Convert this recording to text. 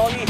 all you